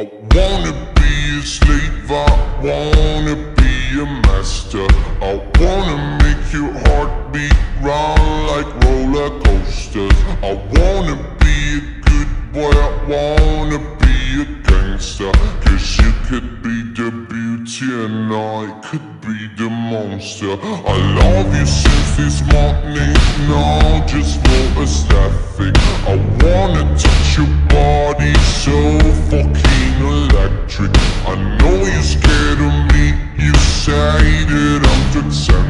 I wanna be a slave, I wanna be a master. I wanna make your heart beat round like roller coasters. I wanna be a good boy, I wanna be a gangster. Cause you could be the beauty and I could monster. I love you since this morning, now just for aesthetic. I wanna touch your body so fucking electric. I know you're scared of me, you say that I'm eccentric.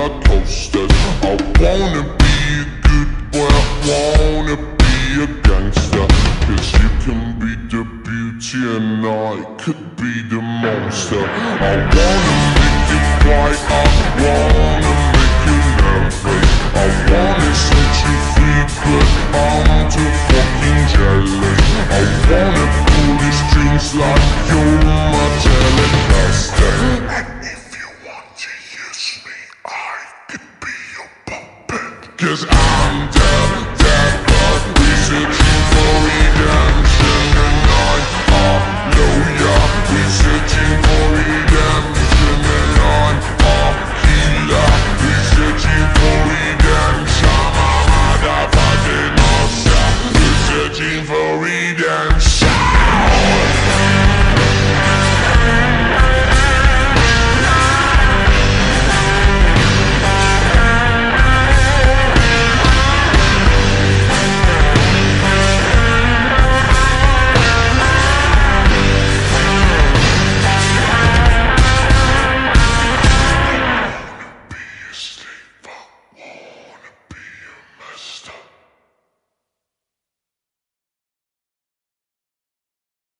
roller coasters. I wanna be a good boy, I wanna be a gangster. Cause you can be the beauty and I could be the monster. I wanna Cause I'm redemption. And I'm a lawyer, researching for redemption.